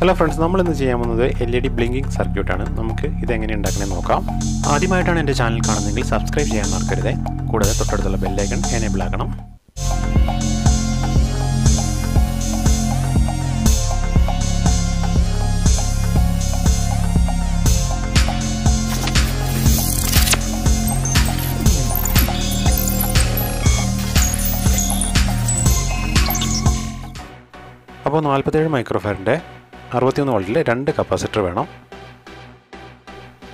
Hello friends നമ്മൾ ഇന്ന് ചെയ്യാൻ പോകുന്നത് എൽ ഇ ഡി ബ്ലിങ്കിങ് സർക്യൂട്ടാണ് നമുക്ക് ഇതെങ്ങനെ ഉണ്ടാക്കണേ നോക്കാം. ആദ്യമായിട്ടാണ് എന്റെ ചാനൽ കാണുന്നതെങ്കിൽ സബ്സ്ക്രൈബ് ചെയ്യാൻ മറക്കരുത്. കൂടാതെ തൊട്ടടുത്തുള്ള ബെല്ലൈക്കൺ എനേബിൾ ആക്കണം. അപ്പോൾ നാൽപ്പത്തേഴ് മൈക്രോഫാരിന്റെ അറുപത്തിയൊന്ന് വോൾട്ടിൽ രണ്ട് കപ്പാസിറ്റർ വേണം.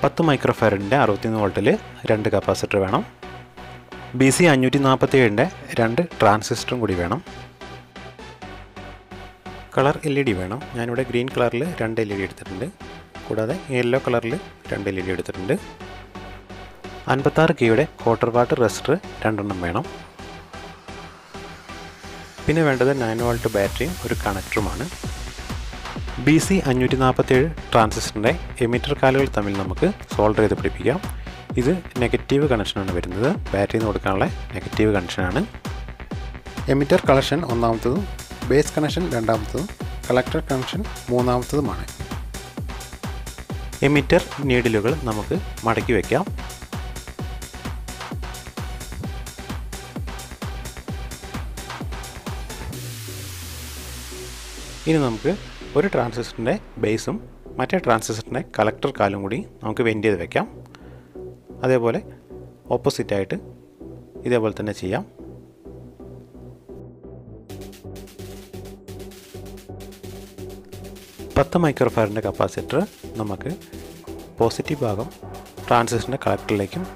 പത്ത് മൈക്രോഫാരഡിന്റെ അറുപത്തിയൊന്ന് വോൾട്ടിൽ രണ്ട് കപ്പാസിറ്റർ വേണം. ബി സി അഞ്ഞൂറ്റി നാൽപ്പത്തി ഏഴിന്റെ രണ്ട് ട്രാൻസിസ്റ്ററും കൂടി വേണം. കളർ എൽ ഇ ഡി വേണം. ഞാനിവിടെ ഗ്രീൻ കളറിൽ രണ്ട് എൽ ഇ ഡി എടുത്തിട്ടുണ്ട്. കൂടാതെ യെല്ലോ കളറിൽ രണ്ട് എൽ ഇ ഡി എടുത്തിട്ടുണ്ട്. അൻപത്താറ് കെയുടെ ക്വാർട്ടർ വാട്ട് റെസ്റ്റർ രണ്ടെണ്ണം വേണം. പിന്നെ വേണ്ടത് നയൻ വോൾട്ട് ബാറ്ററിയും ഒരു കണക്ടറുമാണ് ബി സി അഞ്ഞൂറ്റി നാൽപ്പത്തേഴ് ട്രാൻസിസ്റ്ററിന്റെ എമിറ്റർ കാലുകൾ തമ്മിൽ നമുക്ക് സോൾഡർ ചെയ്ത് പിടിപ്പിക്കാം. ഇത് നെഗറ്റീവ് കണക്ഷനാണ് വരുന്നത്. ബാറ്ററിന്ന് കൊടുക്കാനുള്ള നെഗറ്റീവ് കണക്ഷനാണ്. എമിറ്റർ കളക്ഷൻ ഒന്നാമത്തതും ബേസ് കണക്ഷൻ രണ്ടാമത്തതും കളക്ടർ കണക്ഷൻ മൂന്നാമത്തതുമാണ്. എമിറ്റർ നീഡിലുകൾ നമുക്ക് മടക്കി വയ്ക്കാം ഇനി നമുക്ക് ഒരു ട്രാൻസിസ്റ്ററിന്റെ ബേസും മറ്റേ ട്രാൻസിസ്റ്ററിന്റെ കളക്ടർ കാലും കൂടി നമുക്ക് വെൻഡ് ചെയ്ത് വെക്കാം. അതേപോലെ ഓപ്പോസിറ്റായിട്ട് ഇതേപോലെ തന്നെ ചെയ്യാം. പത്ത് മൈക്രോഫയറിന്റെ കപ്പാസിറ്റർ നമുക്ക് പോസിറ്റീവ് ഭാഗം ട്രാൻസിസ്റ്ററിന്റെ കളക്ടറിലേക്കും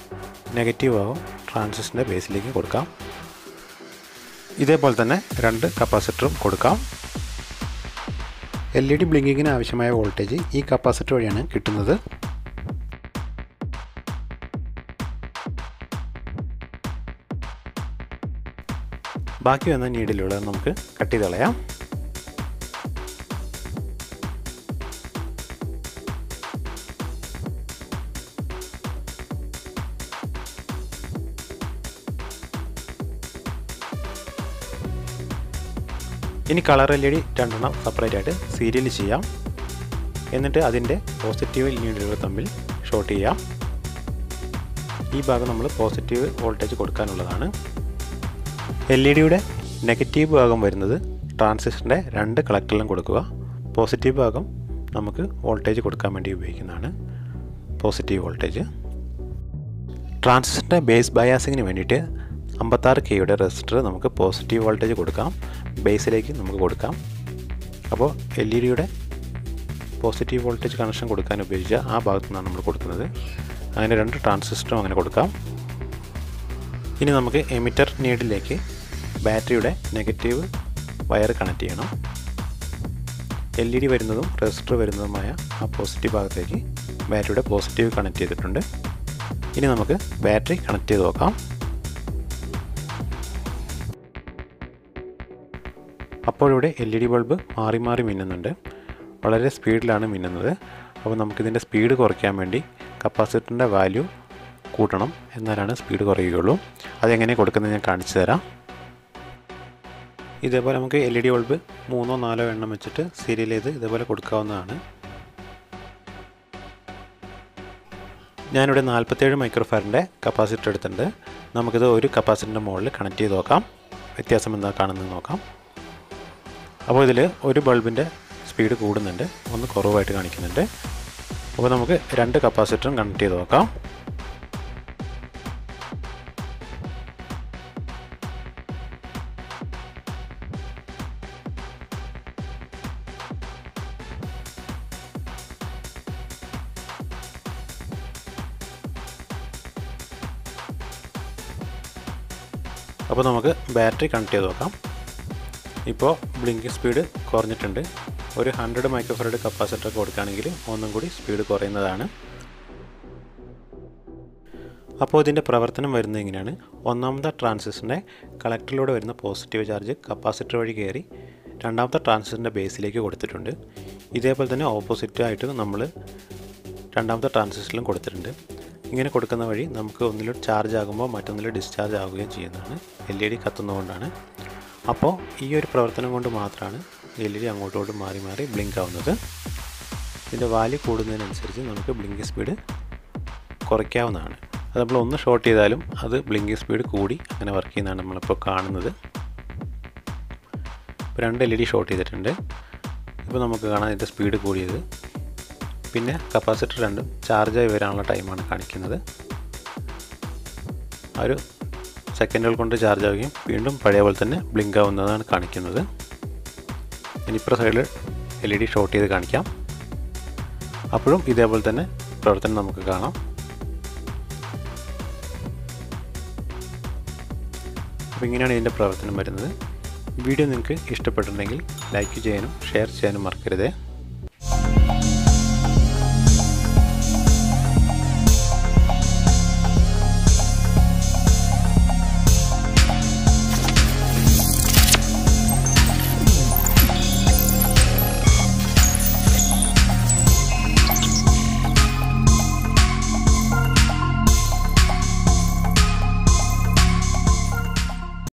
നെഗറ്റീവ് ഭാഗം ട്രാൻസിസ്റ്ററിന്റെ ബേസിലേക്കും കൊടുക്കാം. ഇതേപോലെ തന്നെ രണ്ട് കപ്പാസിറ്ററും കൊടുക്കാം. എൽ ഇ ഡി ബ്ലിങ്കിങ്ങിന് ആവശ്യമായ വോൾട്ടേജ് ഈ കപ്പാസിറ്റർ വഴിയാണ് കിട്ടുന്നത്. ബാക്കി വന്ന നീഡിലൂടെ നമുക്ക് കട്ട് ചെയ്ത് കളയാം. ഇനി കളർ എൽ ഇ ഡി രണ്ടെണ്ണം സെപ്പറേറ്റ് ആയിട്ട് സീരിയൽ ചെയ്യാം. എന്നിട്ട് അതിന്റെ പോസിറ്റീവ് ലീഡുകൾ തമ്മിൽ ഷോർട്ട് ചെയ്യാം. ഈ ഭാഗം നമ്മൾ പോസിറ്റീവ് വോൾട്ടേജ് കൊടുക്കാനുള്ളതാണ്. എൽ ഇ ഡിയുടെ നെഗറ്റീവ് ഭാഗം വരുന്നത് ട്രാൻസിസ്റ്ററിന്റെ രണ്ട് കളക്ടറിലും കൊടുക്കുക. പോസിറ്റീവ് ഭാഗം നമുക്ക് വോൾട്ടേജ് കൊടുക്കാൻ വേണ്ടി ഉപയോഗിക്കുന്നതാണ്. പോസിറ്റീവ് വോൾട്ടേജ് ട്രാൻസിസ്റ്ററിന്റെ ബേസ് ബയാസിങ്ങിന് വേണ്ടിയിട്ട് അമ്പത്താറ് കെയുടെ റെസിസ്റ്റർ നമുക്ക് പോസിറ്റീവ് വോൾട്ടേജ് കൊടുക്കാം. ബേസിലേക്ക് നമുക്ക് കൊടുക്കാം. അപ്പോൾ എൽ ഇ ഡിയുടെ പോസിറ്റീവ് വോൾട്ടേജ് കണക്ഷൻ കൊടുക്കാൻ ഉപയോഗിച്ച ആ ഭാഗത്തു നിന്നാണ് നമ്മൾ കൊടുക്കുന്നത്. അങ്ങനെ രണ്ട് ട്രാൻസിസ്റ്ററും അങ്ങനെ കൊടുക്കാം. ഇനി നമുക്ക് എമിറ്റർ നീഡിലേക്ക് ബാറ്ററിയുടെ നെഗറ്റീവ് വയർ കണക്ട് ചെയ്യണം. എൽ ഇ ഡി വരുന്നതും റെസിസ്റ്റർ വരുന്നതുമായ ആ പോസിറ്റീവ് ഭാഗത്തേക്ക് ബാറ്ററിയുടെ പോസിറ്റീവ് കണക്ട് ചെയ്തിട്ടുണ്ട്. ഇനി നമുക്ക് ബാറ്ററി കണക്ട് ചെയ്ത് നോക്കാം. അപ്പോഴിവിടെ എൽ ഇ ഡി ബൾബ് മാറി മാറി മിന്നുന്നുണ്ട്. വളരെ സ്പീഡിലാണ് മിന്നുന്നത്. അപ്പോൾ നമുക്കിതിന്റെ സ്പീഡ് കുറയ്ക്കാൻ വേണ്ടി കപ്പാസിറ്ററിന്റെ വാല്യൂ കൂട്ടണം എന്നാലാണ് സ്പീഡ് കുറയുകയുള്ളൂ. അതെങ്ങനെ കൊടുക്കുന്നത് ഞാൻ കാണിച്ചു തരാം. ഇതേപോലെ നമുക്ക് എൽ ഇ ഡി ബൾബ് മൂന്നോ നാലോ എണ്ണം വെച്ചിട്ട് സീരിയൽ ചെയ്ത് ഇതേപോലെ കൊടുക്കാവുന്നതാണ്. ഞാനിവിടെ നാൽപ്പത്തേഴ് മൈക്രോഫാറിന്റെ കപ്പാസിറ്റർ എടുത്തിട്ടുണ്ട്. നമുക്കിത് ഒരു കപ്പാസിറ്ററിന്റെ മുകളിൽ കണക്ട് ചെയ്ത് നോക്കാം. വ്യത്യാസം എന്താ കാണുന്നത് നോക്കാം. അപ്പോൾ ഇതിൽ ഒരു ബൾബിന്റെ സ്പീഡ് കൂടുന്നുണ്ട്. ഒന്ന് കുറവായിട്ട് കാണിക്കുന്നുണ്ട്. അപ്പോൾ നമുക്ക് രണ്ട് കപ്പാസിറ്ററും കണക്ട് ചെയ്ത് നോക്കാം. അപ്പോൾ നമുക്ക് ബാറ്ററി കണക്ട് ചെയ്ത് നോക്കാം. ഇപ്പോൾ ബ്ലിങ്കിങ് സ്പീഡ് കുറഞ്ഞിട്ടുണ്ട്. ഒരു ഹൺഡ്രഡ് മൈക്രോഫറഡ് കപ്പാസിറ്റർ കൊടുക്കുകയാണെങ്കിൽ ഒന്നും കൂടി സ്പീഡ് കുറയുന്നതാണ്. അപ്പോൾ ഇതിന്റെ പ്രവർത്തനം വരുന്നത് ഇങ്ങനെയാണ് ഒന്നാമത്തെ ട്രാൻസിസ്റ്ററിന്റെ കളക്ടറിലൂടെ വരുന്ന പോസിറ്റീവ് ചാർജ് കപ്പാസിറ്റർ വഴി കയറി രണ്ടാമത്തെ ട്രാൻസിസ്റ്ററിന്റെ ബേസിലേക്ക് കൊടുത്തിട്ടുണ്ട്. ഇതേപോലെ തന്നെ ഓപ്പോസിറ്റായിട്ട് നമ്മൾ രണ്ടാമത്തെ ട്രാൻസിസ്റ്ററിലും കൊടുത്തിട്ടുണ്ട്. ഇങ്ങനെ കൊടുക്കുന്ന വഴി നമുക്ക് ഒന്നിൽ ചാർജ് ആകുമ്പോൾ മറ്റൊന്നിൽ ഡിസ്ചാർജ് ആവുകയും ചെയ്യുന്നതാണ്. എൽ ഇ ഡി കത്തുന്നതുകൊണ്ടാണ്. അപ്പോൾ ഈ ഒരു പ്രവർത്തനം കൊണ്ട് മാത്രമാണ് എൽ ഇ ഡി അങ്ങോട്ടോട്ട് മാറി മാറി ബ്ലിങ്ക് ആവുന്നത്. ഇതിന്റെ വാല്യൂ കൂടുന്നതിനനുസരിച്ച് നമുക്ക് ബ്ലിങ്ക് സ്പീഡ് കുറയ്ക്കാവുന്നതാണ്. അത് നമ്മൾ ഒന്ന് ഷോർട്ട് ചെയ്താലും അത് ബ്ലിങ്ക് സ്പീഡ് കൂടി അങ്ങനെ വർക്ക് ചെയ്യുന്നതാണ് നമ്മളിപ്പോൾ കാണുന്നത്. ഇപ്പോൾ രണ്ട് എൽ ഇ ഡി ഷോർട്ട് ചെയ്തിട്ടുണ്ട്. ഇപ്പോൾ നമുക്ക് കാണാം ഇതിന്റെ സ്പീഡ് കൂടിയത്. പിന്നെ കപ്പാസിറ്റർ രണ്ടും ചാർജായി വരാനുള്ള ടൈമാണ് കാണിക്കുന്നത്. ആ ഒരു സെക്കൻഡുകൾ കൊണ്ട് ചാർജ് ആവുകയും വീണ്ടും പഴയ പോലെ തന്നെ ബ്ലിങ്ക് ആവുന്നതാണ് കാണിക്കുന്നത്. ഇനിയിപ്പുറ സൈഡിൽ എൽ ഇ ഡി ഷോർട്ട് ചെയ്ത് കാണിക്കാം. അപ്പോഴും ഇതേപോലെ തന്നെ പ്രവർത്തനം നമുക്ക് കാണാം. അപ്പോൾ ഇങ്ങനെയാണ് ഇതിന്റെ പ്രവർത്തനം വരുന്നത്. വീഡിയോ നിങ്ങൾക്ക് ഇഷ്ടപ്പെട്ടിട്ടുണ്ടെങ്കിൽ ലൈക്ക് ചെയ്യാനും ഷെയർ ചെയ്യാനും മറക്കരുത്.